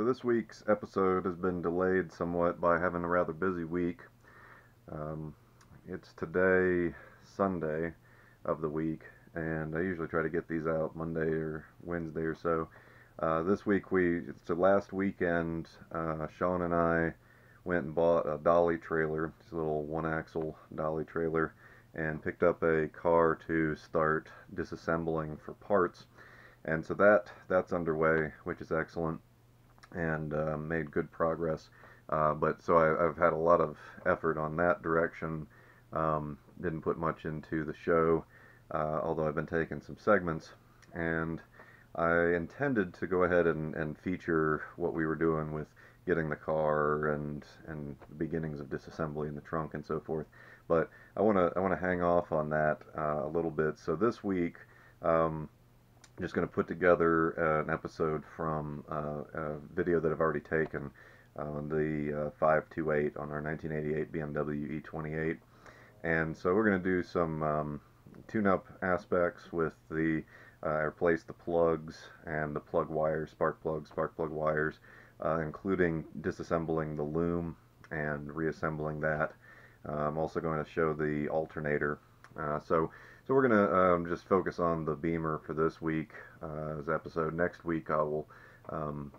so this week's episode has been delayed somewhat by having a rather busy week. Um, it's today, Sunday of the week, and I usually try to get these out Monday or Wednesday or so. Uh, this week we it's the last weekend. Uh, Sean and I went and bought a dolly trailer, this little one-axle dolly trailer, and picked up a car to start disassembling for parts. And so that that's underway, which is excellent, and uh, made good progress. Uh, but so I, have had a lot of effort on that direction. Um, didn't put much into the show, uh, although I've been taking some segments, and I intended to go ahead and, and feature what we were doing with getting the car and and the beginnings of disassembly in the trunk and so forth. But I want to I want to hang off on that uh, a little bit. So this week, um, I'm just going to put together uh, an episode from uh, a video that I've already taken on the uh, 528 on our 1988 BMW E28. And so we're going to do some um, tune-up aspects with the uh, I replaced the plugs and the plug wires, spark plugs, spark plug wires, uh, including disassembling the loom and reassembling that. Uh, I'm also going to show the alternator. Uh, so, so we're going to um, just focus on the Beamer for this week uh, as episode. Next week I will um,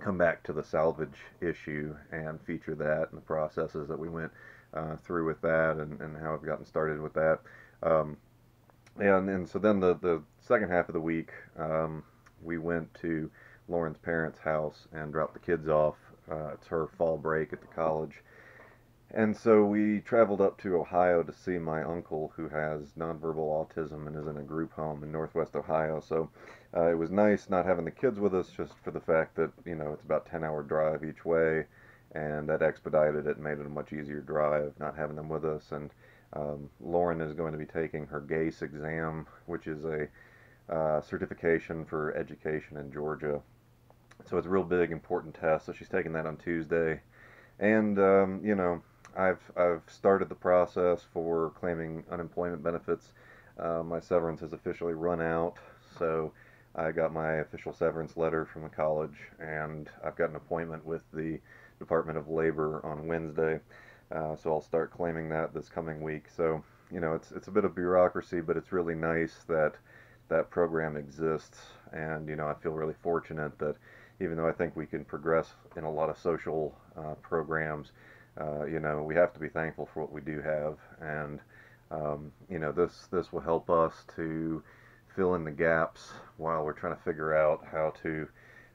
come back to the salvage issue and feature that and the processes that we went uh, through with that and, and how I've gotten started with that. Um, and, and so then the, the second half of the week, um, we went to Lauren's parents' house and dropped the kids off. Uh, it's her fall break at the college. And so we traveled up to Ohio to see my uncle who has nonverbal autism and is in a group home in northwest Ohio. So uh, it was nice not having the kids with us just for the fact that, you know, it's about 10 hour drive each way and that expedited it and made it a much easier drive not having them with us. And um, Lauren is going to be taking her GACE exam, which is a uh, certification for education in Georgia. So it's a real big, important test. So she's taking that on Tuesday. And, um, you know, I've, I've started the process for claiming unemployment benefits. Uh, my severance has officially run out. So I got my official severance letter from the college, and I've got an appointment with the Department of Labor on Wednesday. Uh, so I'll start claiming that this coming week. So, you know, it's, it's a bit of bureaucracy, but it's really nice that that program exists. And, you know, I feel really fortunate that even though I think we can progress in a lot of social uh, programs, uh, you know, we have to be thankful for what we do have. And, um, you know, this, this will help us to fill in the gaps while we're trying to figure out how to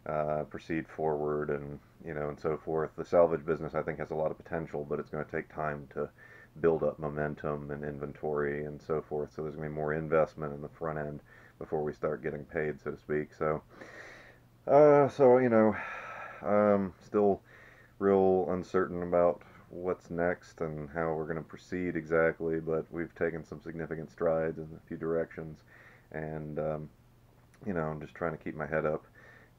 uh, proceed forward and you know and so forth. The salvage business I think has a lot of potential, but it's going to take time to build up momentum and inventory and so forth. So there's going to be more investment in the front end before we start getting paid, so to speak. So, uh, so you know, um, still real uncertain about what's next and how we're going to proceed exactly, but we've taken some significant strides in a few directions, and um, you know, I'm just trying to keep my head up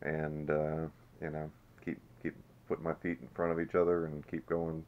and uh, you know keep keep putting my feet in front of each other and keep going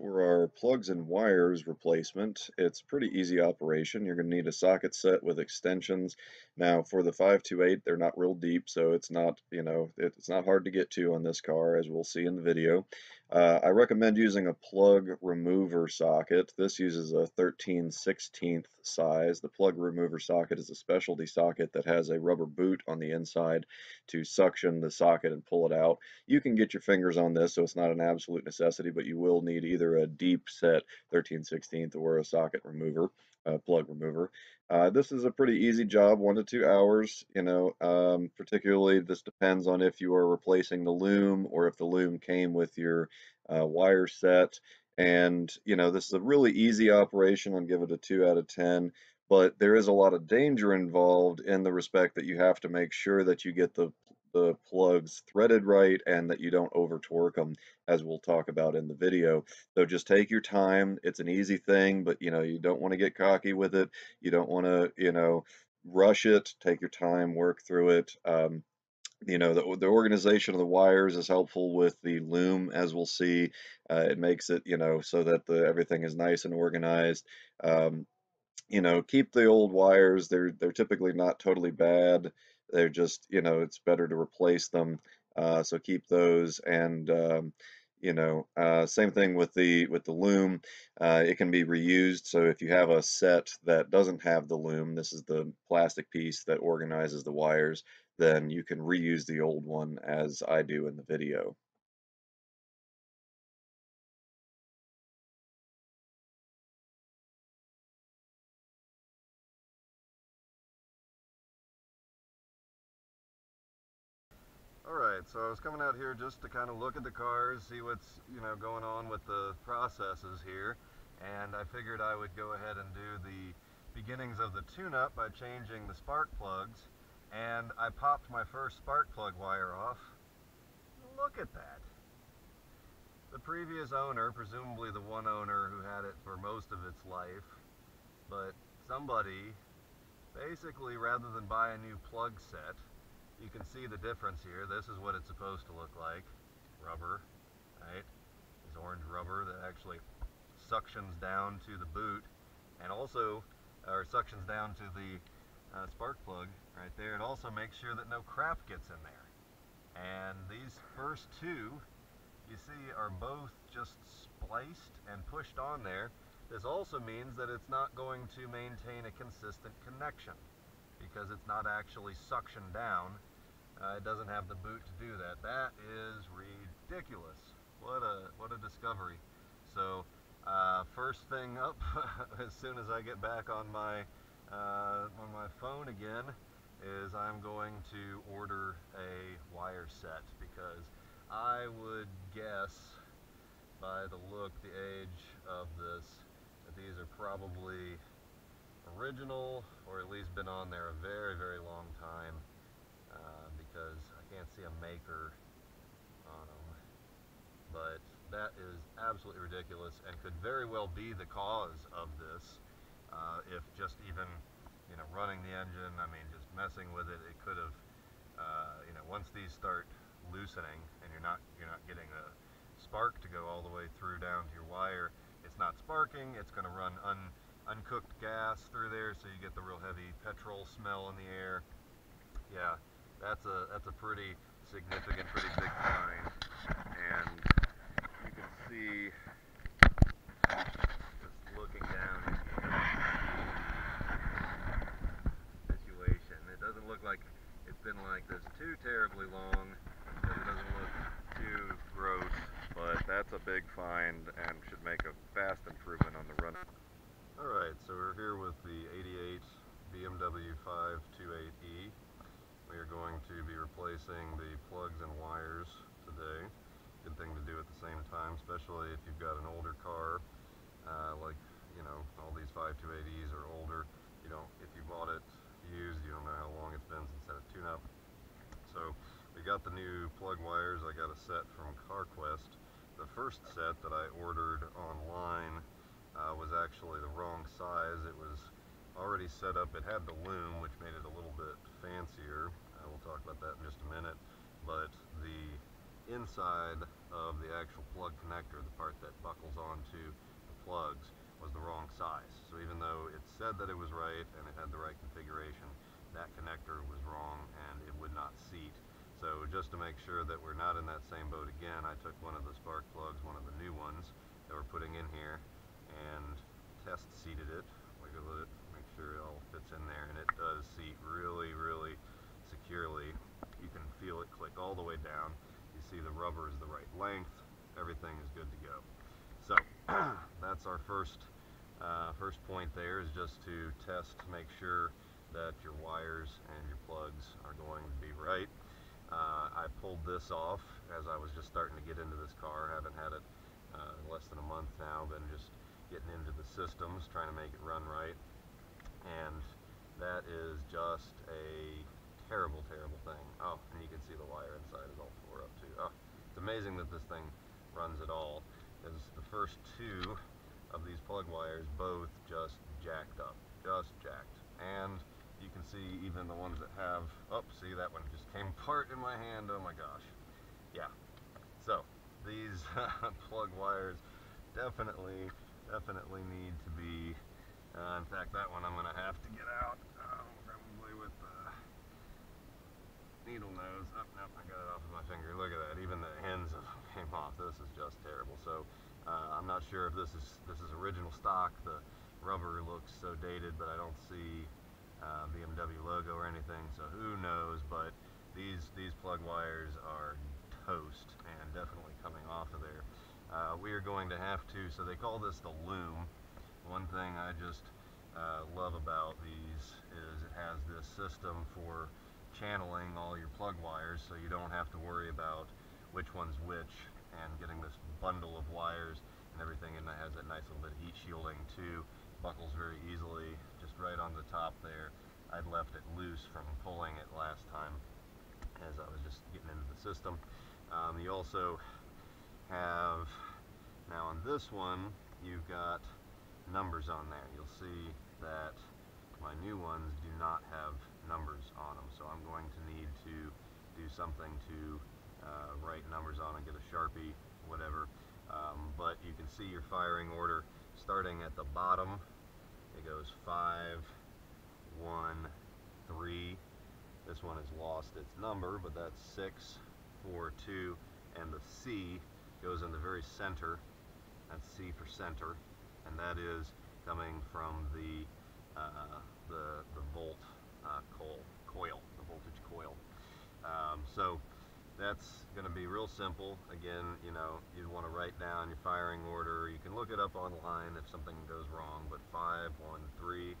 For our plugs and wires replacement, it's a pretty easy operation. You're going to need a socket set with extensions. Now for the 528, they're not real deep, so it's not, you know, it's not hard to get to on this car, as we'll see in the video. Uh, I recommend using a plug remover socket. This uses a 13 16th size. The plug remover socket is a specialty socket that has a rubber boot on the inside to suction the socket and pull it out. You can get your fingers on this, so it's not an absolute necessity, but you will need either a deep set 13 16th or a socket remover, uh, plug remover. Uh, this is a pretty easy job, one to two hours. You know, um, particularly this depends on if you are replacing the loom or if the loom came with your uh, wire set. And you know, this is a really easy operation. I'll give it a two out of ten. But there is a lot of danger involved in the respect that you have to make sure that you get the the plugs threaded right and that you don't over torque them as we'll talk about in the video so just take your time it's an easy thing but you know you don't want to get cocky with it you don't want to you know rush it take your time work through it um, you know the, the organization of the wires is helpful with the loom as we'll see uh, it makes it you know so that the everything is nice and organized um, you know, keep the old wires. They're they're typically not totally bad. They're just, you know, it's better to replace them. Uh, so keep those and um, you know, uh, same thing with the with the loom. Uh, it can be reused. So if you have a set that doesn't have the loom, this is the plastic piece that organizes the wires, then you can reuse the old one as I do in the video. Alright, so I was coming out here just to kind of look at the cars, see what's, you know, going on with the processes here, and I figured I would go ahead and do the beginnings of the tune-up by changing the spark plugs, and I popped my first spark plug wire off. Look at that. The previous owner, presumably the one owner who had it for most of its life, but somebody basically rather than buy a new plug set you can see the difference here. This is what it's supposed to look like. Rubber, right? This orange rubber that actually suctions down to the boot and also, or suctions down to the uh, spark plug right there. It also makes sure that no crap gets in there. And these first two, you see, are both just spliced and pushed on there. This also means that it's not going to maintain a consistent connection because it's not actually suctioned down uh, it doesn't have the boot to do that. That is ridiculous. What a what a discovery. So uh, first thing up, as soon as I get back on my uh, on my phone again, is I'm going to order a wire set because I would guess by the look, the age of this, that these are probably original or at least been on there a very, very long time because I can't see a maker on them. But that is absolutely ridiculous and could very well be the cause of this. Uh, if just even, you know, running the engine, I mean, just messing with it, it could have, uh, you know, once these start loosening and you're not, you're not getting a spark to go all the way through down to your wire, it's not sparking, it's going to run un, uncooked gas through there, so you get the real heavy petrol smell in the air. Yeah, that's a that's a pretty significant, pretty big find. And you can see just looking down situation. It doesn't look like it's been like this too terribly long. It doesn't look too gross, but that's a big find and should make a fast improvement on the run. Alright, so we're here with the 88 BMW 528E. Going to be replacing the plugs and wires today. Good thing to do at the same time, especially if you've got an older car, uh, like, you know, all these 528Es are older. You don't, if you bought it used, you don't know how long it's been since a tune-up. So we got the new plug wires. I got a set from CarQuest. The first set that I ordered online uh, was actually the wrong size. It was already set up. It had the loom, which made it a little bit fancier. We'll talk about that in just a minute. But the inside of the actual plug connector, the part that buckles onto the plugs, was the wrong size. So even though it said that it was right and it had the right configuration, that connector was wrong and it would not seat. So just to make sure that we're not in that same boat again, I took one of the spark plugs, one of the new ones that we're putting in here, and test seated it, wiggle it, sure it all fits in there and it does seat really really securely you can feel it click all the way down. You see the rubber is the right length. Everything is good to go. So that's our first uh, first point there is just to test to make sure that your wires and your plugs are going to be right. Uh, I pulled this off as I was just starting to get into this car. Haven't had it uh, less than a month now. Been just getting into the systems trying to make it run right. And that is just a terrible, terrible thing. Oh, and you can see the wire inside is all tore up too. Oh, it's amazing that this thing runs at all. Because the first two of these plug wires both just jacked up, just jacked. And you can see even the ones that have, oh, see that one just came apart in my hand, oh my gosh. Yeah, so these plug wires definitely, definitely need to be Uh, in fact, that one I'm going to have to get out, uh, probably with the needle nose. Oh, no, I got it off of my finger. Look at that. Even the ends came off. This is just terrible. So uh, I'm not sure if this is this is original stock. The rubber looks so dated, but I don't see uh, BMW logo or anything. So who knows? But these these plug wires are toast and definitely coming off of there. Uh, we are going to have to. So they call this the loom. One thing I just uh, love about these is it has this system for channeling all your plug wires so you don't have to worry about which one's which and getting this bundle of wires and everything and it has that nice little bit of heat shielding too. Buckles very easily just right on the top there. I'd left it loose from pulling it last time as I was just getting into the system. Um, you also have now on this one you've got numbers on there. You'll see that my new ones do not have numbers on them. So I'm going to need to do something to uh, write numbers on and get a Sharpie, whatever. Um, but you can see your firing order starting at the bottom. It goes five, one, three. This one has lost its number, but that's six, four, two, And the C goes in the very center. That's C for center. And that is coming from the, uh, the, the volt uh, coil, coil, the voltage coil. Um, so that's going to be real simple. Again, you know, you want to write down your firing order. You can look it up online if something goes wrong, but 5, 1, 3,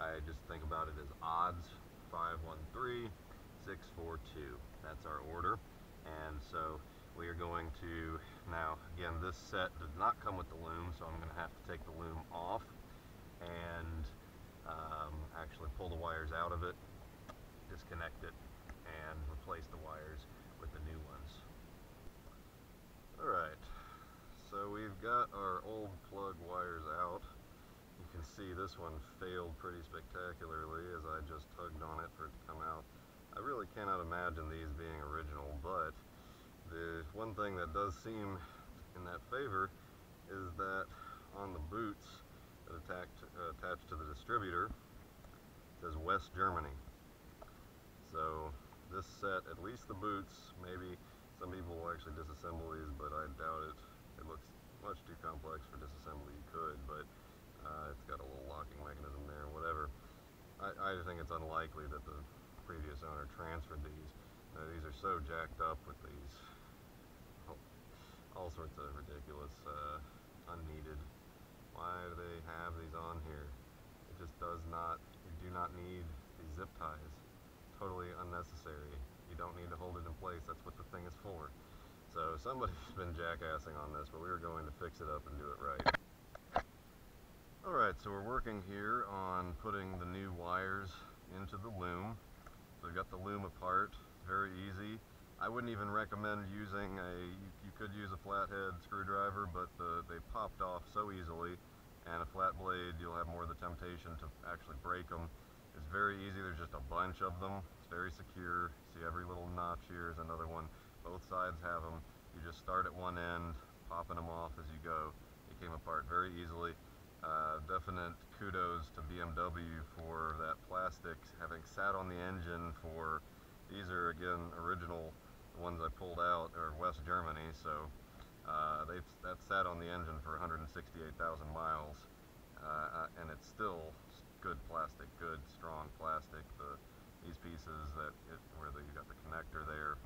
I just think about it as odds. 5, 1, 3, 6, 4, 2. That's our order. And so we are going to, now again, this set does not come with the loom, so I'm going to have to take the loom off and um, actually pull the wires out of it, disconnect it, and replace the wires with the new ones. Alright, so we've got our old plug wires out. You can see this one failed pretty spectacularly as I just tugged on it for it to come out. I really cannot imagine these being original, but the one thing that does seem in that favor is that on the boots that attached, uh, attached to the distributor says West Germany. So this set, at least the boots, maybe some people will actually disassemble these, but I doubt it. It looks much too complex for disassembly. You could, but uh, it's got a little locking mechanism there, whatever. I, I think it's unlikely that the previous owner transferred these. Uh, these are so jacked up with these, all, all sorts of ridiculous, uh, unneeded why do they have these on here? Just does not, you do not need these zip ties. Totally unnecessary. You don't need to hold it in place. That's what the thing is for. So somebody's been jackassing on this, but we are going to fix it up and do it right. Alright, so we're working here on putting the new wires into the loom. So we've got the loom apart, very easy. I wouldn't even recommend using a, you, you could use a flathead screwdriver, but the, they popped off so easily, and a flat blade, you'll have more of the temptation to actually break them. It's very easy, there's just a bunch of them. It's very secure. See every little notch here is another one. Both sides have them. You just start at one end, popping them off as you go. It came apart very easily. Uh, definite kudos to BMW for that plastic having sat on the engine for, these are again original the ones I pulled out are West Germany, so uh, they've that sat on the engine for 168,000 miles, uh, and it's still good plastic, good strong plastic. The these pieces that it, where the, you got the connector there,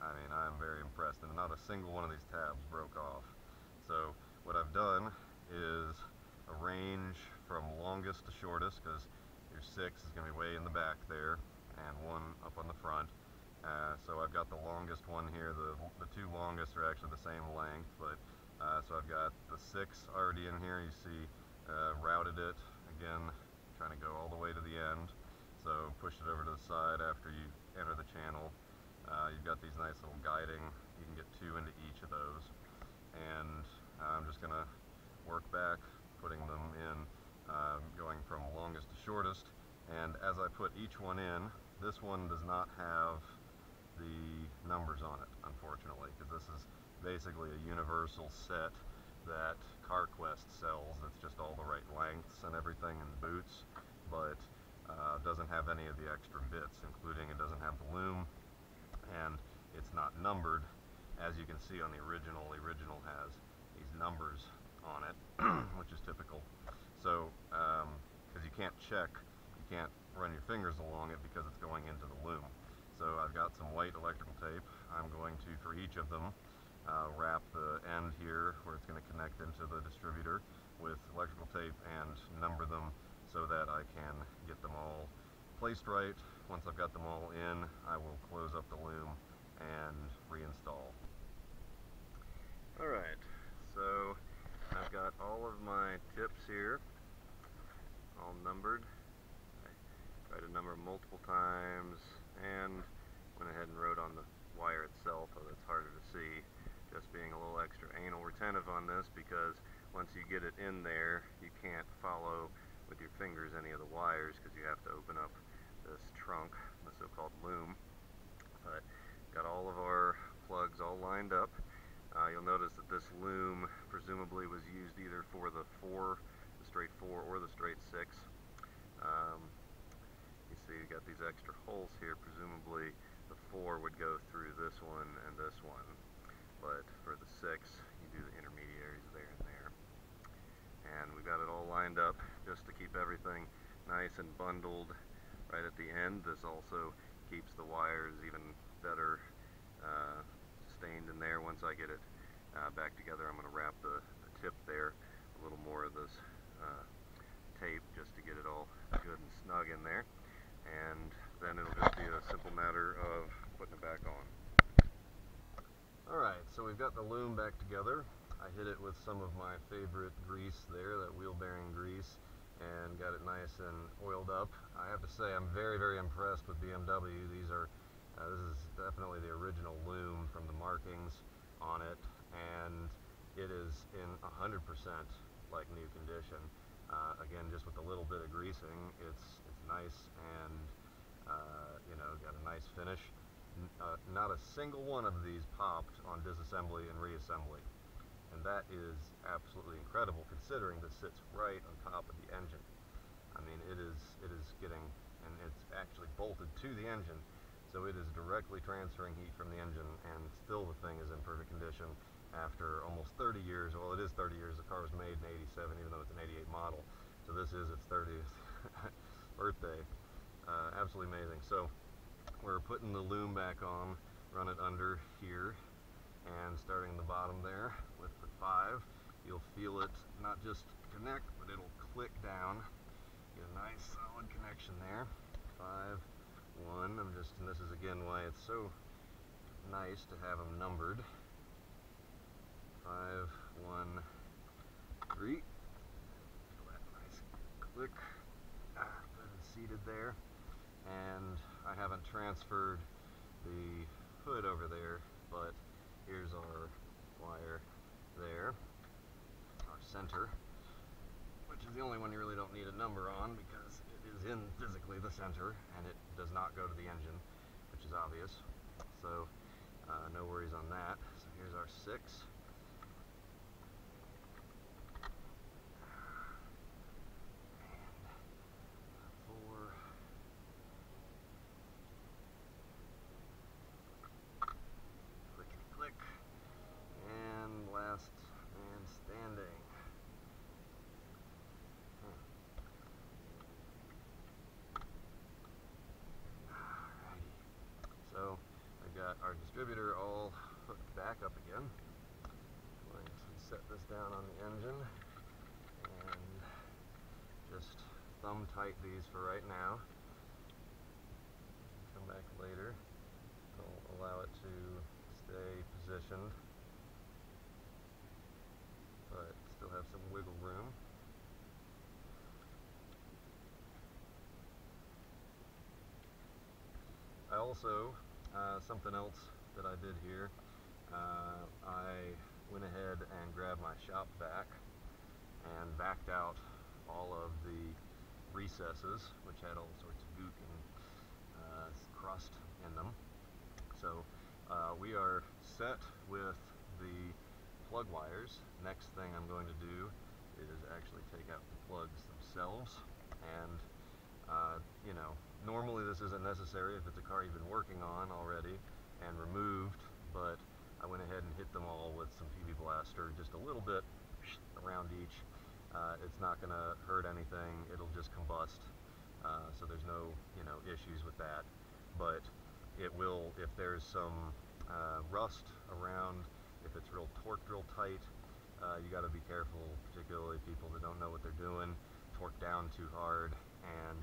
I mean I'm very impressed, and not a single one of these tabs broke off. So what I've done is arrange from longest to shortest, because your six is going to be way in the back there, and one up on the front. Uh, so I've got the longest one here. The, the two longest are actually the same length, but uh, so I've got the six already in here. You see, uh, routed it again, trying to go all the way to the end. So push it over to the side after you enter the channel. Uh, you've got these nice little guiding. You can get two into each of those, and I'm just gonna work back, putting them in, uh, going from longest to shortest. And as I put each one in, this one does not have the numbers on it, unfortunately, because this is basically a universal set that CarQuest sells that's just all the right lengths and everything in the boots, but uh, doesn't have any of the extra bits, including it doesn't have the loom, and it's not numbered. As you can see on the original, the original has these numbers on it, which is typical. So, because um, you can't check, you can't run your fingers along it because it's going into the loom. So I've got some white electrical tape. I'm going to, for each of them, uh, wrap the end here where it's going to connect into the distributor with electrical tape and number them so that I can get them all placed right. Once I've got them all in, I will close up the loom and reinstall. Alright, so I've got all of my tips here all numbered. I tried to number multiple times and went ahead and wrote on the wire itself, so that's harder to see. Just being a little extra anal retentive on this because once you get it in there, you can't follow with your fingers any of the wires because you have to open up this trunk, the so-called loom. But got all of our plugs all lined up. Uh, you'll notice that this loom presumably was used either for the 4, the straight 4, or the straight 6. Um, you see you got these extra holes here, presumably the 4 would go through this one and this one, but for the 6 you do the intermediaries there and there. And we've got it all lined up just to keep everything nice and bundled right at the end. This also keeps the wires even better uh, stained in there. Once I get it uh, back together I'm going to wrap the, the, tip there a little more of this uh, tape just to get it all good and snug in there and then it'll just be a simple matter of putting it back on. Alright, so we've got the loom back together. I hit it with some of my favorite grease there, that wheel bearing grease, and got it nice and oiled up. I have to say I'm very, very impressed with BMW. These are, uh, this is definitely the original loom from the markings on it, and it is in 100% like new condition. Uh, again, just with a little bit of greasing, it's it's nice and uh, you know got a nice finish. Uh, not a single one of these popped on disassembly and reassembly, and that is absolutely incredible considering this sits right on top of the engine. I mean, it is it is getting and it's actually bolted to the engine, so it is directly transferring heat from the engine, and still the thing is in perfect condition after almost 30 years. Well, it is 30 years. The car was made in 87, even though it's an 88 model. So this is its 30th birthday. Uh, absolutely amazing. So we're putting the loom back on, run it under here, and starting the bottom there with the 5. You'll feel it not just connect, but it'll click down. Get a nice solid connection there. 5, 1. I'm just, and this is again why it's so nice to have them numbered five, one, three. Feel that nice click. Ah, good and seated there. And I haven't transferred the hood over there, but here's our wire there, our center, which is the only one you really don't need a number on because it is in physically the center and it does not go to the engine, which is obvious. So uh, no worries on that. So here's our six. our distributor all hooked back up again. To set this down on the engine and just thumb tight these for right now. Come back later. I'll allow it to stay positioned but still have some wiggle room. I also uh, something else that I did here, uh, I went ahead and grabbed my shop vac and backed out all of the recesses, which had all sorts of gook and uh, crust in them. So uh, we are set with the plug wires. Next thing I'm going to do is actually take out the plugs themselves and uh, you know normally this isn't necessary if it's a car you've been working on already and removed but I went ahead and hit them all with some PB Blaster just a little bit around each. Uh, it's not going to hurt anything. It'll just combust. Uh, so there's no you know issues with that. But it will if there's some uh, rust around if it's real torqued real tight uh, you got to be careful particularly people that don't know what they're doing torque down too hard. And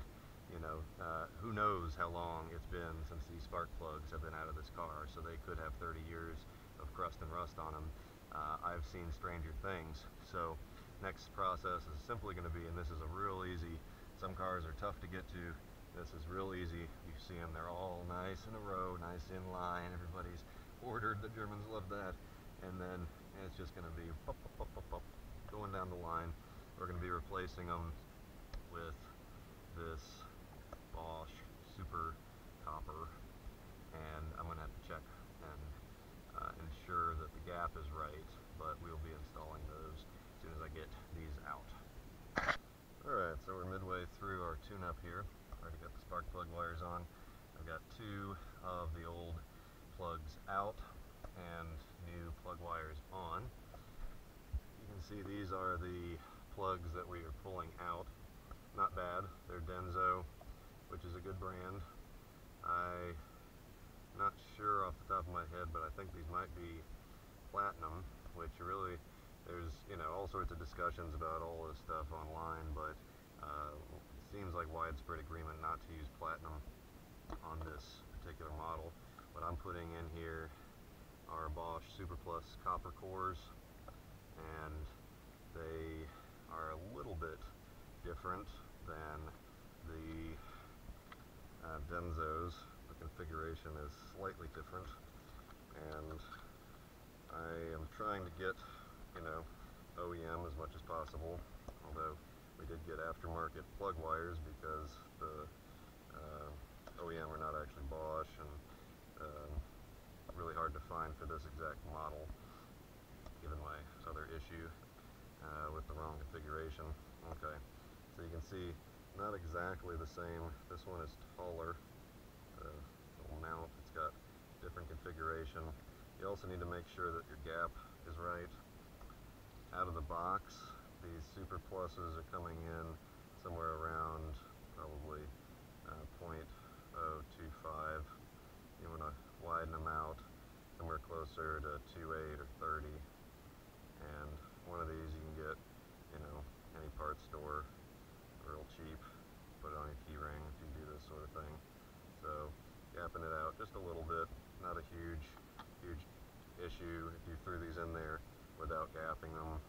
you know uh, who knows how long it's been since these spark plugs have been out of this car. So they could have 30 years of crust and rust on them uh, I've seen stranger things so next process is simply going to be and this is a real easy some cars are tough to get to. This is real easy. You see them, they're all nice in a row, nice in line. Everybody's ordered. The Germans love that. And then it's just going to be pop, pop, pop, going down the line. We're going to be replacing them with this Bosch Super Copper. And I'm going to have to check and ensure that the gap is right. But we'll be installing those as soon as I get these out. Alright, so we're midway through our tune-up here. Already got the spark plug wires on. I've got two of the old plugs out and new plug wires on. You can see these are the plugs that we are pulling out. Not bad. They're Denso, which is a good brand. Not sure off the top of my head, but I think these might be Platinum, which really there's you know all sorts of discussions about all this stuff online, but uh, it seems like widespread agreement not to use platinum on this particular model. What I'm putting in here are Bosch Super Plus copper cores, and they are a little bit different than the uh, Densos. Configuration is slightly different, and I am trying to get you know, OEM as much as possible, although we did get aftermarket plug wires because the uh, OEM are not actually Bosch and uh, really hard to find for this exact model given my other issue uh, with the wrong configuration. Okay, so you can see not exactly the same. This one is taller, mount, it's got different configuration. You also need to make sure that your gap is right out of the box. These Super Pluses are coming in somewhere around probably uh, 0.025. You want to widen them out somewhere closer to 2.8 or 30. And one of these you can get, you know, any parts store real cheap. Put it on your key ring if you do this sort of thing. So gapping it out just a little bit, not a huge, huge issue. If you threw these in there without gapping them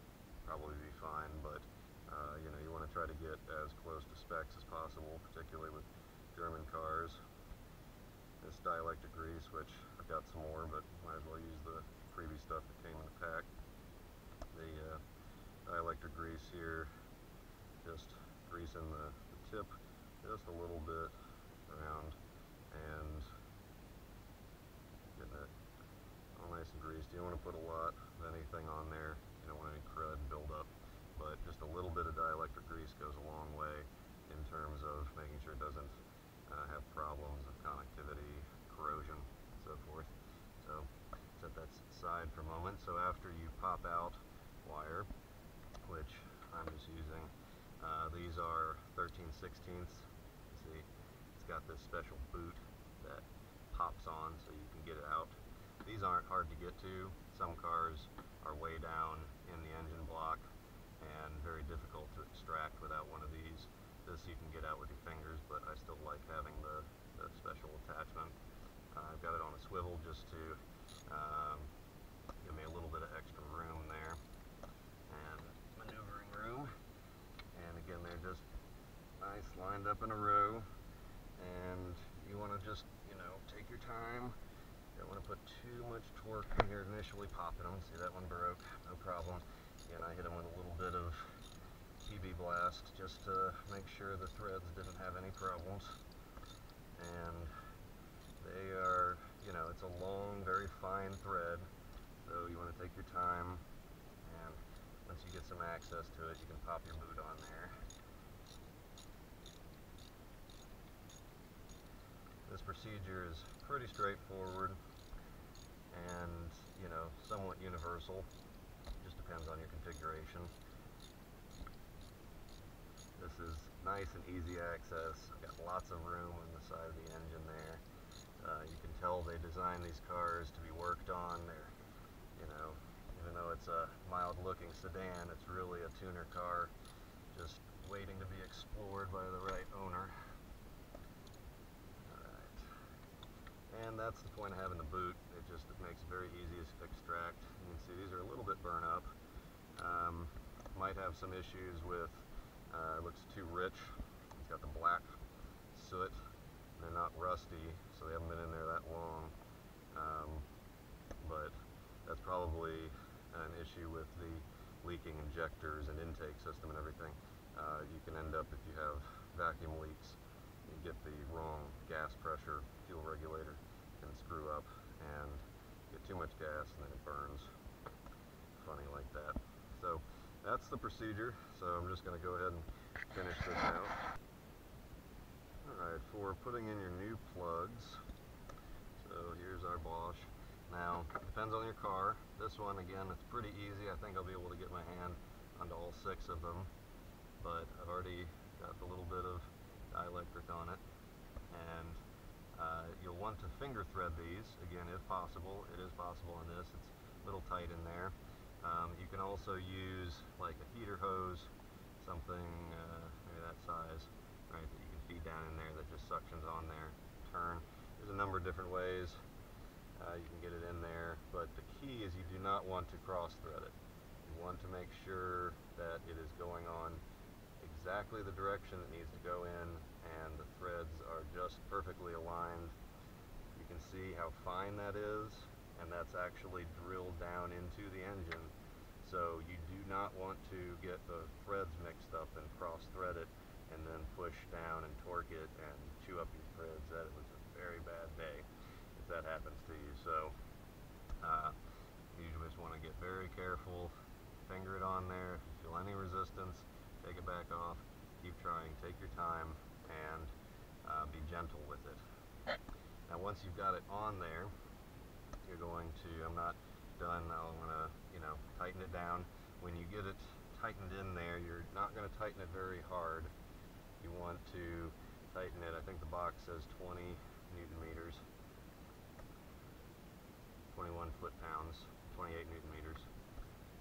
probably be fine. But uh, you know you want to try to get as close to specs as possible particularly with German cars. This dielectric grease which I've got some more but might as well use the previous stuff that came in the pack. The uh, dielectric grease here just greasing the, the tip just a little bit around and getting it all nice and greased. You don't want to put a lot of anything on there. You don't want any crud build up. But just a little bit of dielectric grease goes a long way in terms of making sure it doesn't uh, have problems of connectivity, corrosion, and so forth. So set that aside for a moment. So after you pop out wire, which I'm just using, uh, these are 13 16ths. Got this special boot that pops on so you can get it out these aren't hard to get to. Some cars are way down in the engine block and very difficult to extract without one of these. This you can get out with your fingers, but I still like having the, the special attachment. Uh, I've got it on a swivel just to um, give me a little bit of extra room there and maneuvering room. And again, they're just nice lined up in a row and you want to just, you know, take your time don't want to put too much torque in here initially popping them. See that one broke, no problem. And I hit them with a little bit of PB Blast just to make sure the threads didn't have any problems. And they are, you know, it's a long, very fine thread, so you want to take your time And once you get some access to it, you can pop your boot on there. Procedure is pretty straightforward and, you know, somewhat universal. Just depends on your configuration. This is nice and easy access. i Got lots of room on the side of the engine there. Uh, you can tell they designed these cars to be worked on. They're, you know, even though it's a mild looking sedan, it's really a tuner car just waiting to be explored by the right owner. Alright. And that's the point of having the boot. It just it makes it very easy to extract. You can see these are a little bit burnt up. Um, might have some issues with, uh, it looks too rich. It's got the black soot. They're not rusty, so they haven't been in there that long. Um, but that's probably an issue with the leaking injectors and intake system and everything. Uh, you can end up, if you have vacuum leaks, get the wrong gas pressure, fuel regulator can screw up and get too much gas and then it burns. Funny like that. So that's the procedure. So I'm just going to go ahead and finish this out. Alright, for putting in your new plugs, so here's our Bosch. Now, depends on your car. This one, again, it's pretty easy. I think I'll be able to get my hand onto all six of them. But I've already got a little bit of dielectric on it. And uh, you'll want to finger thread these, again, if possible. It is possible in this. It's a little tight in there. Um, you can also use like a heater hose, something uh, maybe that size, right, that you can feed down in there that just suctions on there, turn. There's a number of different ways uh, you can get it in there, but the key is you do not want to cross thread it. You want to make sure that it is going on exactly the direction it needs to go in and the threads are just perfectly aligned. You can see how fine that is and that's actually drilled down into the engine. So you do not want to get the threads mixed up and cross thread it and then push down and torque it and chew up your threads. That was a very bad day if that happens to you. So uh, you just want to get very careful, finger it on there. If you feel any resistance, take it back off, keep trying, take your time, and uh, be gentle with it. Now once you've got it on there, you're going to, I'm not done, I'm going to, you know, tighten it down. When you get it tightened in there, you're not going to tighten it very hard. You want to tighten it, I think the box says 20 newton meters, 21 foot pounds, 28 newton meters.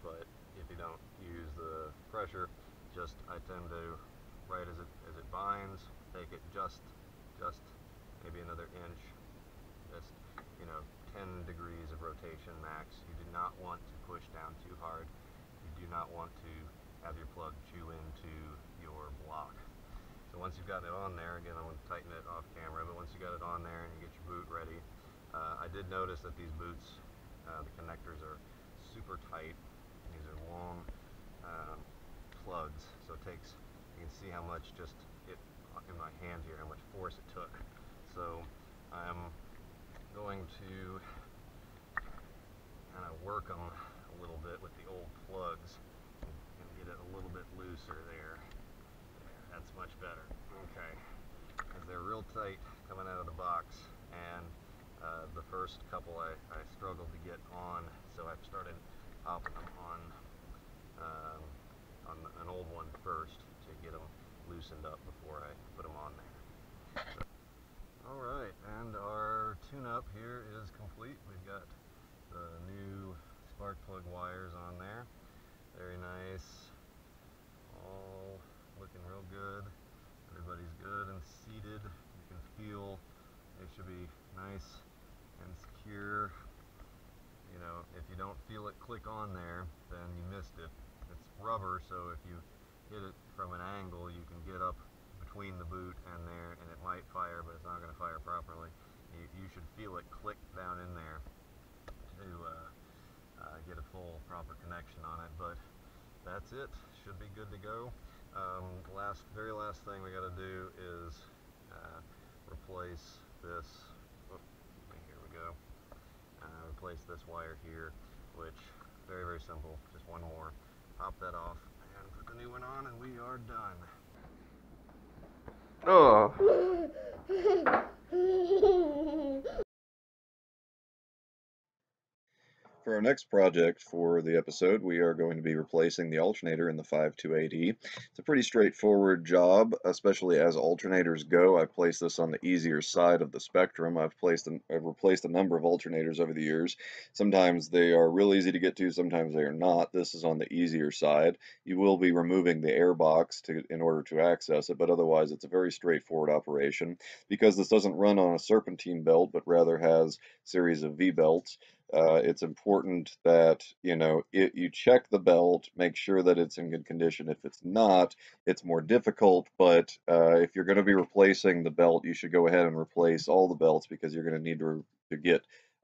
But if you don't use the pressure, just I tend to, right as it, as it binds, take it just, just maybe another inch, just, you know, 10 degrees of rotation max. You do not want to push down too hard. You do not want to have your plug chew into your block. So once you've got it on there, again I'm going to tighten it off camera, but once you got it on there and you get your boot ready, uh, I did notice that these boots, uh, the connectors are super tight. These are long um, plugs, so it takes, you can see how much just it, in my hand here, how much force it took. So I'm going to kind of work them a little bit with the old plugs and, get it a little bit looser there. That's much better. Okay. Because they're real tight coming out of the box and uh, the first couple I, I struggled to get on so I've started popping them on um, an old one first to get them loosened up before I put them on there. Alright, and our tune-up here is complete. We've got the new spark plug wires on there. Very nice. All looking real good. Everybody's good and seated. You can feel they should be nice and secure. You know, if you don't feel it click on there, then you missed it. Rubber, so if you hit it from an angle, you can get up between the boot and there and it might fire but it's not going to fire properly. You, you, should feel it click down in there to uh, uh, get a full proper connection on it but that's it. Should be good to go. Um, last very last thing we got to do is uh, replace this here we go. Uh, replace this wire here which very very simple just one more pop that off and put the new one on and we are done. Oh. For our next project for the episode, we are going to be replacing the alternator in the 528E. It's a pretty straightforward job, especially as alternators go. I've placed this on the easier side of the spectrum. I've placed an, I've replaced a number of alternators over the years. Sometimes they are real easy to get to, sometimes they are not. This is on the easier side. You will be removing the air box to, in order to access it, but otherwise it's a very straightforward operation. Because this doesn't run on a serpentine belt, but rather has a series of V-belts, uh, it's important that you know it, you check the belt, make sure that it's in good condition. If it's not, it's more difficult. But uh, if you're going to be replacing the belt, you should go ahead and replace all the belts because you're going to need to to get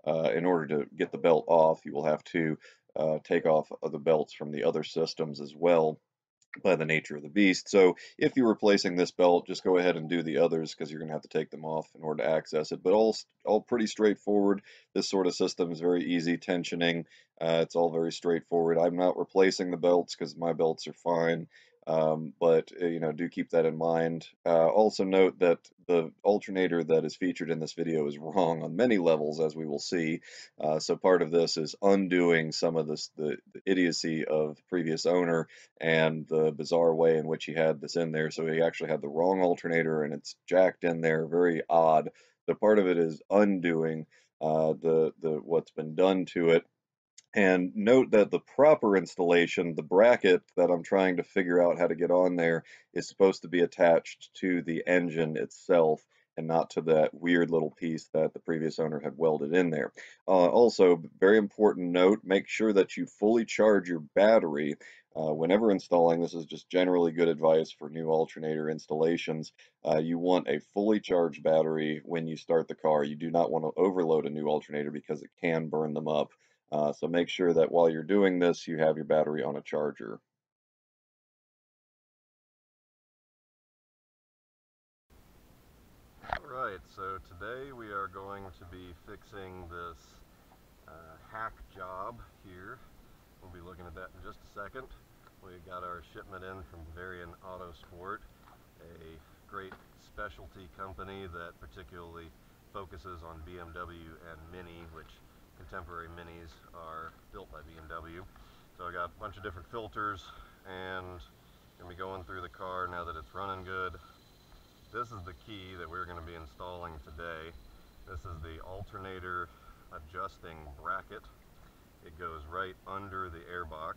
uh, in order to get the belt off. You will have to uh, take off the belts from the other systems as well by the nature of the beast. So if you're replacing this belt, just go ahead and do the others because you're going to have to take them off in order to access it. But all all pretty straightforward. This sort of system is very easy tensioning. Uh, it's all very straightforward. I'm not replacing the belts because my belts are fine. Um, but uh, you know, do keep that in mind. Uh, also note that the alternator that is featured in this video is wrong on many levels, as we will see. Uh, so part of this is undoing some of this, the, the, idiocy of previous owner and the bizarre way in which he had this in there. So he actually had the wrong alternator and it's jacked in there, very odd. The part of it is undoing uh, the the what's been done to it and note that the proper installation, the bracket that I'm trying to figure out how to get on there is supposed to be attached to the engine itself and not to that weird little piece that the previous owner had welded in there. Uh, also, very important note, make sure that you fully charge your battery uh, whenever installing. This is just generally good advice for new alternator installations. Uh, you want a fully charged battery when you start the car. You do not want to overload a new alternator because it can burn them up. Uh, so make sure that while you're doing this, you have your battery on a charger. Alright, so today we are going to be fixing this uh, hack job here. We'll be looking at that in just a second. We got our shipment in from Bavarian Autosport, a great specialty company that particularly focuses on BMW and Mini, which contemporary minis are built by BMW. So I got a bunch of different filters and gonna be going through the car now that it's running good. This is the key that we're gonna be installing today. This is the alternator adjusting bracket. It goes right under the airbox.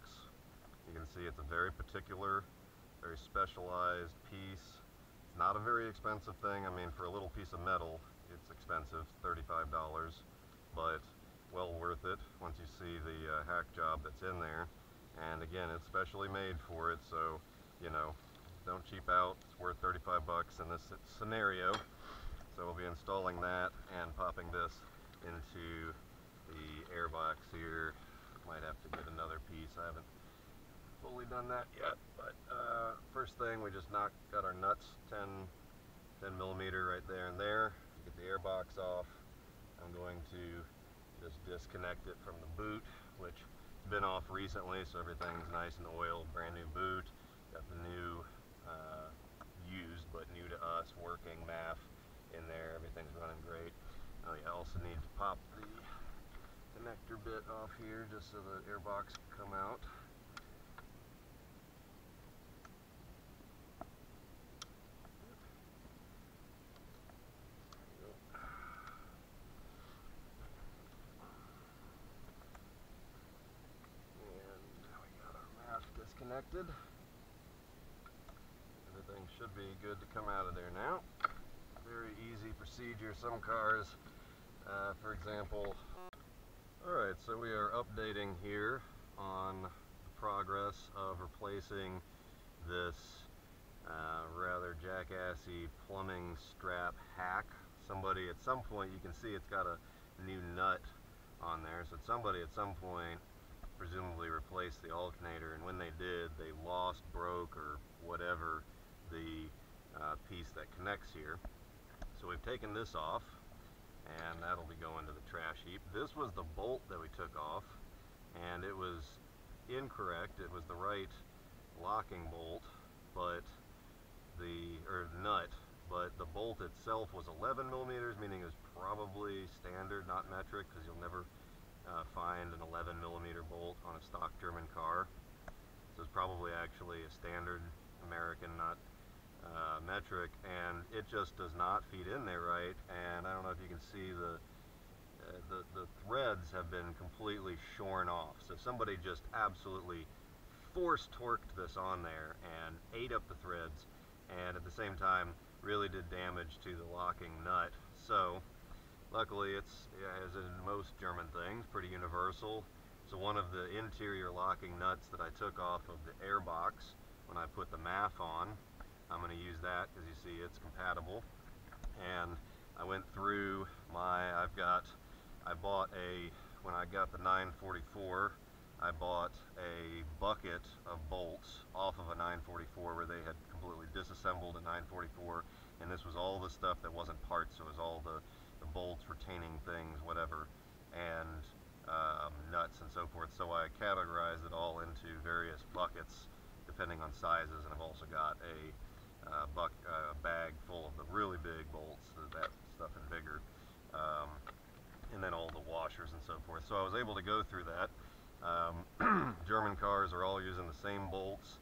You can see it's a very particular, very specialized piece. It's not a very expensive thing. I mean, for a little piece of metal, it's expensive, $35, but well worth it once you see the uh, hack job that's in there. And again, it's specially made for it, so, you know, don't cheap out. It's worth 35 bucks in this scenario. So we'll be installing that and popping this into the airbox here. Might have to get another piece. I haven't fully done that yet, but uh, first thing we just knocked, got our nuts 10, 10 millimeter right there and there. Get the airbox off. I'm going to just disconnect it from the boot, which been off recently, so everything's nice and oiled, brand new boot. Got the new, uh, used but new to us, working MAF in there. Everything's running great. Oh, you also need to pop the connector bit off here just so the airbox can come out. Connected. Everything should be good to come out of there now. Very easy procedure. Some cars, uh, for example, Alright, so we are updating here on the progress of replacing this uh, rather jackassy plumbing strap hack. Somebody at some point, you can see it's got a new nut on there, so somebody at some point presumably replaced the alternator and when they did they lost broke or whatever the uh, piece that connects here so we've taken this off and that'll be going to the trash heap this was the bolt that we took off and it was incorrect. It was the right locking bolt, but the or nut, but the bolt itself was 11 millimeters, meaning it was probably standard, not metric, because you'll never uh, find an 11 millimeter bolt on a stock German car. So it's probably actually a standard American, not uh, metric, and it just does not feed in there right. And I don't know if you can see the uh, the, the threads have been completely shorn off. So somebody just absolutely force torqued this on there and ate up the threads and at the same time really did damage to the locking nut. So luckily it's, as in most German things, pretty universal. So one of the interior locking nuts that I took off of the airbox when I put the MAF on, I'm going to use that because you see it's compatible. And I went through my, I've got, I bought a, when I got the 944, I bought a bucket of bolts off of a 944 where they had completely disassembled a 944 and this was all the stuff that wasn't parts so it was all the, the bolts retaining things whatever and um, nuts and so forth so I categorized it all into various buckets depending on sizes and I've also got a uh, buck, uh, bag full of the really big bolts that stuff and bigger um, and then all the washers and so forth so I was able to go through that um, German cars are all using the same bolts.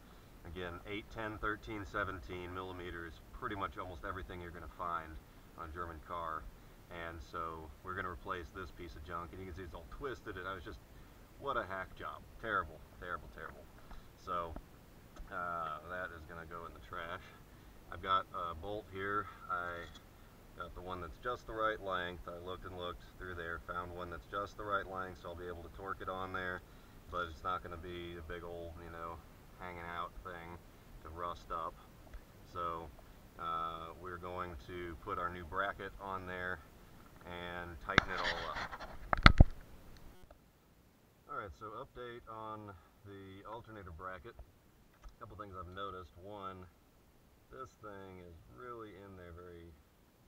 Again, 8, 10, 13, 17 millimeters, pretty much almost everything you're going to find on a German car. And so we're going to replace this piece of junk. And you can see it's all twisted. And I was just, what a hack job. Terrible, terrible, terrible. So uh, that is going to go in the trash. I've got a bolt here. I got the one that's just the right length. I looked and looked through there, found one that's just the right length, so I'll be able to torque it on there, but it's not going to be a big old, you know, hanging out thing to rust up. So uh, we're going to put our new bracket on there and tighten it all up. Alright, so update on the alternator bracket. A couple things I've noticed. One, this thing is really in there very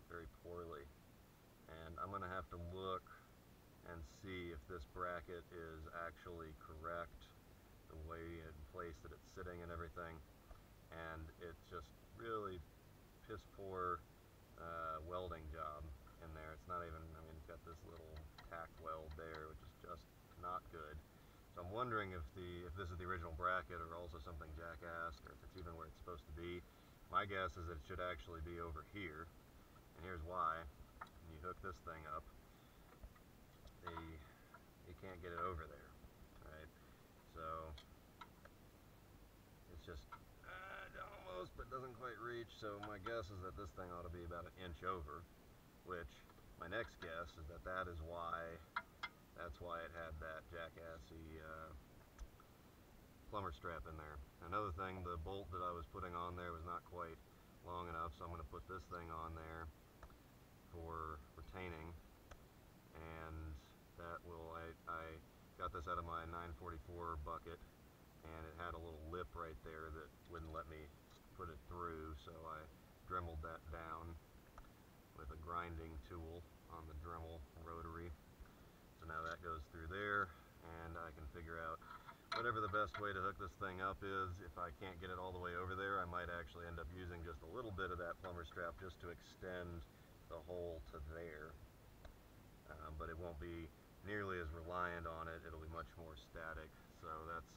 very poorly. And I'm going to have to look and see if this bracket is actually correct, the way and place that it's sitting and everything. And it's just really piss poor uh, welding job not even, I mean, it's got this little tack weld there, which is just not good. So I'm wondering if the if this is the original bracket or also something jackassed or if it's even where it's supposed to be. My guess is that it should actually be over here and here's why. When you hook this thing up, the, you can't get it over there, right? So, it's just uh, almost, but doesn't quite reach. So my guess is that this thing ought to be about an inch over, which my next guess is that that is why, that's why it had that jackassy uh, plumber strap in there. Another thing, the bolt that I was putting on there was not quite long enough, so I'm going to put this thing on there for retaining and that will I, I got this out of my 944 bucket and it had a little lip right there that wouldn't let me put it through so I dremeled that down with a grinding tool on the Dremel rotary so now that goes through there and I can figure out whatever the best way to hook this thing up is. If I can't get it all the way over there, I might actually end up using just a little bit of that plumber strap just to extend the hole to there. Um, but it won't be nearly as reliant on it. It'll be much more static. So that's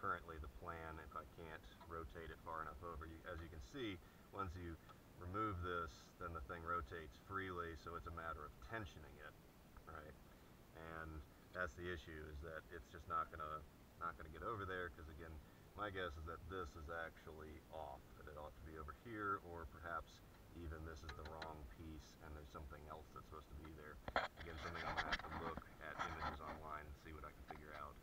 currently the plan if I can't rotate it far enough over. You, as you can see, once you remove this, then the thing rotates freely, so it's a matter of tensioning it, right? And that's the issue, is that it's just not gonna not gonna get over there, because again, my guess is that this is actually off, that it ought to be over here, or perhaps even this is the wrong piece and there's something else that's supposed to be there. Again, something I'm to have to look at images online and see what I can figure out.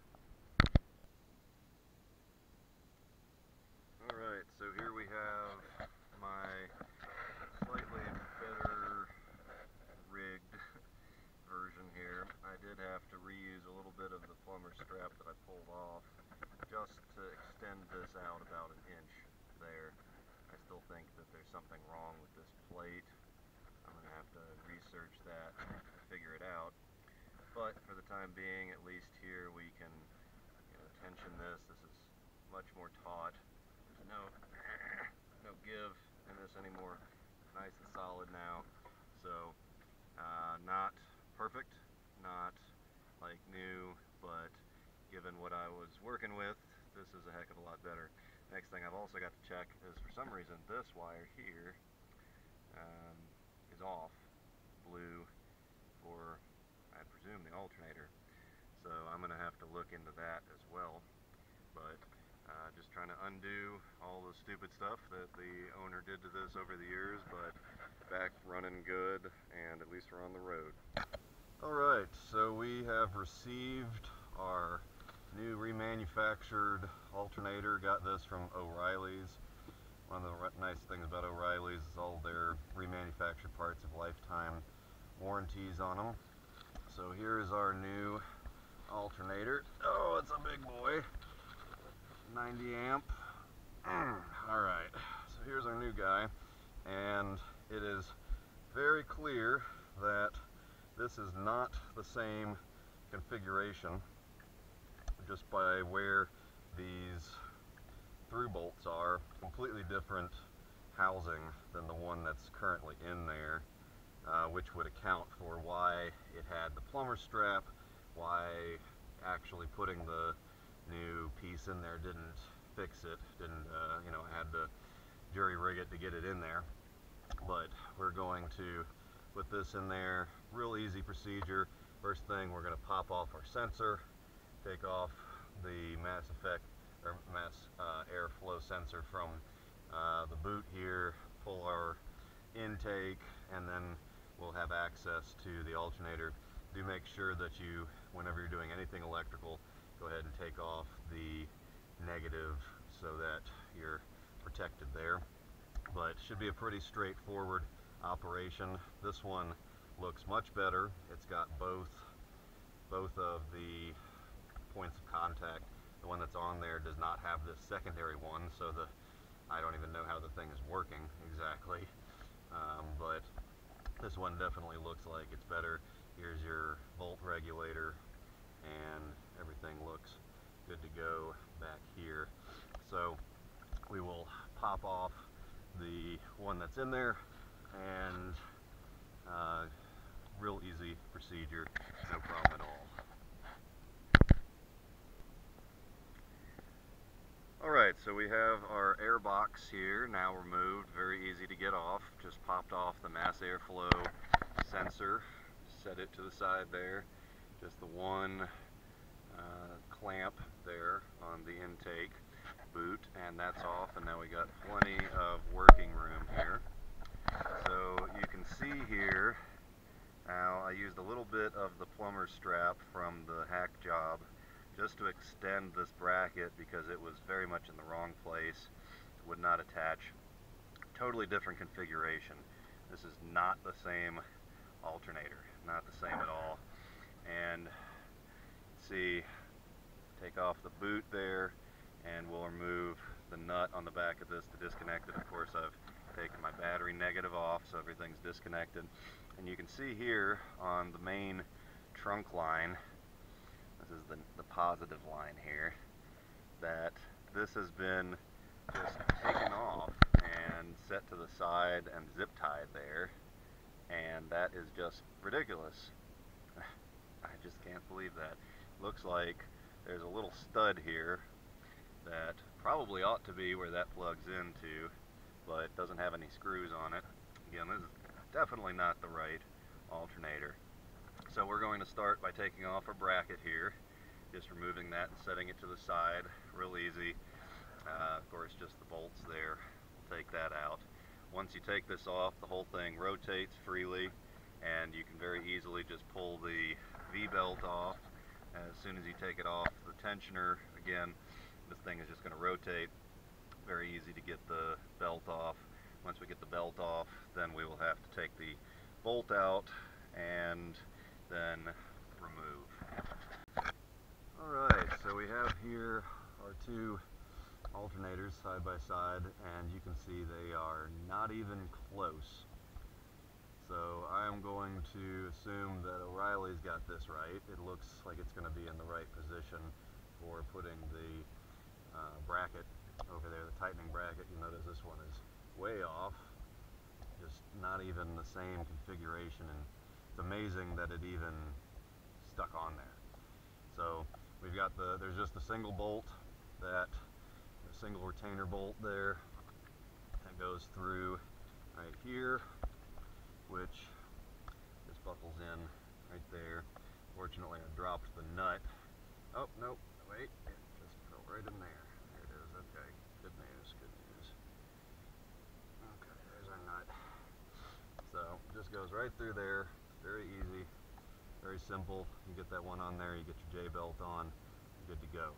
Alright, so here we have my slightly better rigged version here. I did have to reuse a little bit of the plumber strap that I pulled off just to extend this out about an inch there I still think that there's something wrong with this plate. I'm going to have to research that and figure it out. But for the time being, at least here we can you know, tension this This is much more taut. There's no, no give in this anymore. Nice and solid now. So, uh, not perfect, not like new, but given what I was working with, this is a heck of a lot better. Next thing I've also got to check is for some reason this wire here um, is off, blue, for I presume the alternator. So I'm going to have to look into that as well. But uh, just trying to undo all the stupid stuff that the owner did to this over the years, but back running good, and at least we're on the road. Alright, so we have received our new remanufactured alternator. Got this from O'Reilly's. One of the nice things about O'Reilly's is all their remanufactured parts have lifetime warranties on them. So here's our new alternator. Oh, it's a big boy. 90 amp. Alright, so here's our new guy. And it is very clear that this is not the same configuration just by where these through bolts are completely different housing than the one that's currently in there uh, which would account for why it had the plumber strap, why actually putting the new piece in there didn't fix it, didn't, uh, you know, had to jury rig it to get it in there. But we're going to put this in there, real easy procedure. First thing, we're going to pop off our sensor, take off the mass effect or mass uh, airflow sensor from uh, the boot here, pull our intake, and then we'll have access to the alternator. Do make sure that you, whenever you're doing anything electrical, go ahead and take off the negative so that you're protected there. But should be a pretty straightforward operation. This one looks much better. It's got both both of the points of contact. The one that's on there does not have this secondary one, so the I don't even know how the thing is working exactly. Um, but this one definitely looks like it's better. Here's your volt regulator and everything looks good to go back here. So we will pop off the one that's in there and uh, real easy procedure, no problem at all. Alright, so we have our air box here now removed, very easy to get off. Just popped off the mass airflow sensor, set it to the side there. Just the one uh, clamp there on the intake boot, and that's off, and now we got plenty of working room here. So you can see here, now I used a little bit of the plumber strap from the hack job just to extend this bracket because it was very much in the wrong place, would not attach. Totally different configuration. This is not the same alternator, not the same at all. And see, take off the boot there and we'll remove the nut on the back of this to disconnect it. Of course, I've taken my battery negative off so everything's disconnected. And you can see here on the main trunk line this is the, the positive line here, that this has been just taken off and set to the side and zip tied there, and that is just ridiculous. I just can't believe that. Looks like there's a little stud here that probably ought to be where that plugs into, but doesn't have any screws on it. Again, this is definitely not the right alternator. So we're going to start by taking off a bracket here, just removing that and setting it to the side, real easy. Uh, of course, just the bolts there, we'll take that out. Once you take this off, the whole thing rotates freely, and you can very easily just pull the V-belt off. As soon as you take it off the tensioner, again, this thing is just going to rotate. Very easy to get the belt off. Once we get the belt off, then we will have to take the bolt out and then remove. Alright, so we have here our two alternators side by side and you can see they are not even close. So I am going to assume that O'Reilly's got this right. It looks like it's going to be in the right position for putting the uh, bracket over there, the tightening bracket, you notice this one is way off. Just not even the same configuration and it's amazing that it even stuck on there. So we've got the, there's just a single bolt that, a single retainer bolt there that goes through right here, which just buckles in right there. Fortunately I dropped the nut. Oh, nope, wait, it just fell right in there. There it is, okay, good news, good news. Okay, there's our nut. So, just goes right through there, very easy. Very simple. You get that one on there, you get your V-belt on, you're good to go.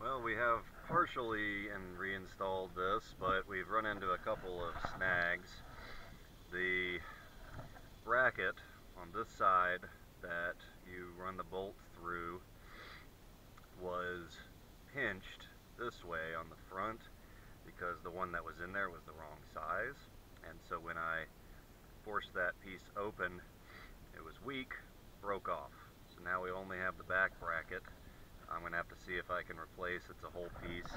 Well, we have partially and reinstalled this, but we've run into a couple of snags. The bracket on this side that you run the bolt through was pinched this way on the front because the one that was in there was the wrong size. And so when I forced that piece open, it was weak, broke off. So now we only have the back bracket. I'm going to have to see if I can replace, it's a whole piece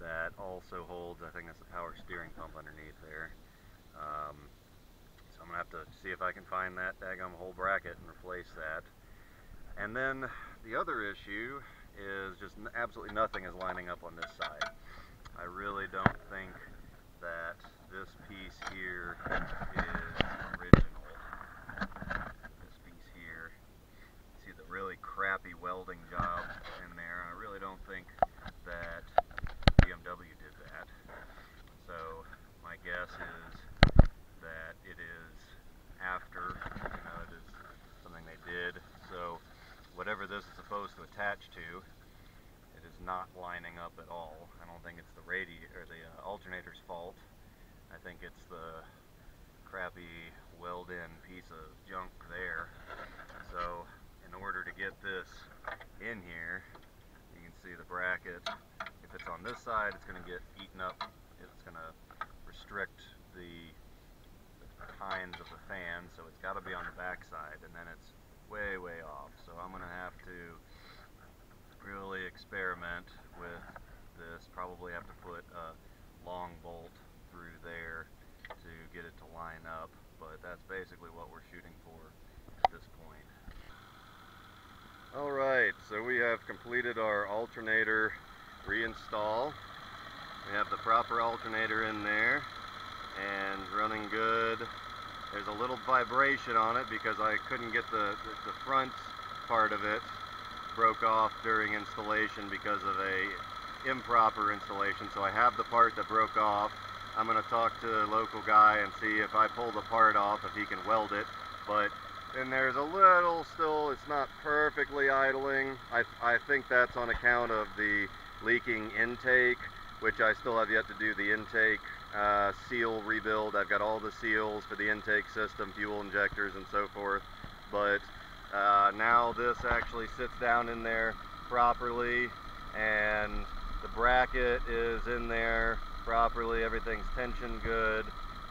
that also holds, I think that's the power steering pump underneath there. Um, so I'm going to have to see if I can find that daggum whole bracket and replace that. And then the other issue is just absolutely nothing is lining up on this side. I really don't think that this piece here is original. This piece here, see the really crappy welding job in there. I really don't think that BMW did that. So my guess is that it is after, you know, it is something they did. So whatever this is supposed to attach to, not lining up at all. I don't think it's the radi or the uh, alternator's fault. I think it's the crappy weld-in piece of junk there. So in order to get this in here, you can see the bracket. If it's on this side, it's going to get eaten up. It's going to restrict the, tines of the fan, so it's got to be on the back side, and then it's way, way off. So I'm going to have to really experiment with this. Probably have to put a long bolt through there to get it to line up, but that's basically what we're shooting for at this point. Alright, so we have completed our alternator reinstall. We have the proper alternator in there and running good. There's a little vibration on it because I couldn't get the, the, the front part of it broke off during installation because of a improper installation. So I have the part that broke off. I'm going to talk to the local guy and see if I pull the part off, if he can weld it. But then there's a little still, it's not perfectly idling. I, I think that's on account of the leaking intake, which I still have yet to do the intake uh, seal rebuild. I've got all the seals for the intake system, fuel injectors and so forth. But uh, now this actually sits down in there properly and the bracket is in there properly, everything's tension good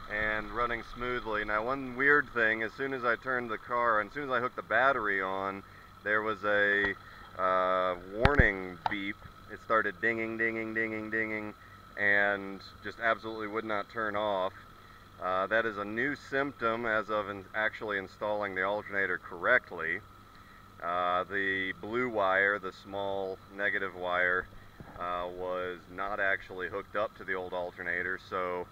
and running smoothly. Now one weird thing, as soon as I turned the car, and as soon as I hooked the battery on, there was a uh, warning beep. It started dinging, dinging, dinging, dinging, and just absolutely would not turn off. Uh, that is a new symptom as of in actually installing the alternator correctly. Uh, the blue wire, the small negative wire, uh, was not actually hooked up to the old alternator, so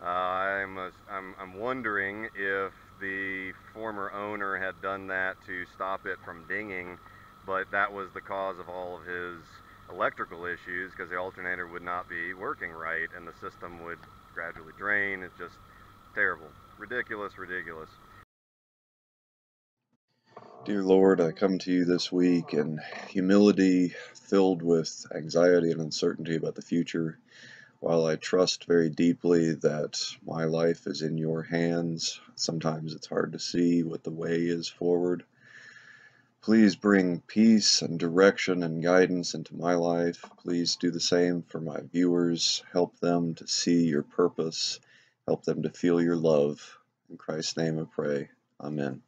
uh, I'm, a, I'm, I'm wondering if the former owner had done that to stop it from dinging, but that was the cause of all of his electrical issues because the alternator would not be working right and the system would gradually drain. It just terrible. Ridiculous, ridiculous. Dear Lord, I come to you this week in humility, filled with anxiety and uncertainty about the future. While I trust very deeply that my life is in your hands, sometimes it's hard to see what the way is forward. Please bring peace and direction and guidance into my life. Please do the same for my viewers. Help them to see your purpose Help them to feel your love. In Christ's name I pray. Amen.